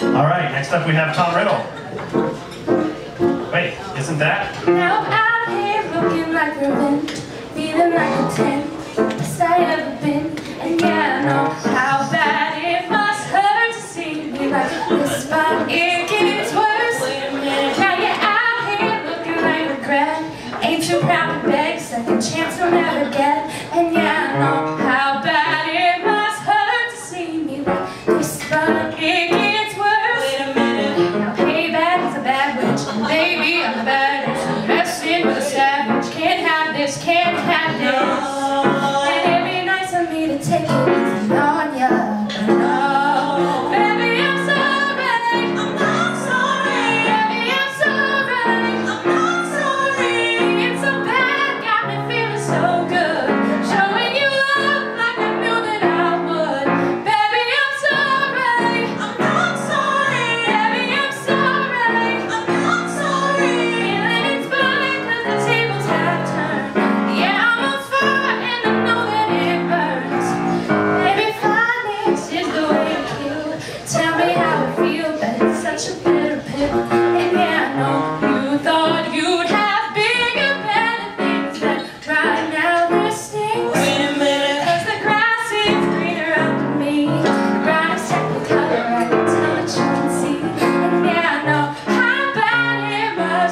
All right, next up we have Tom Riddle. Wait, isn't that? No. can't happen. No.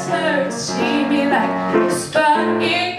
has. See me like a spot in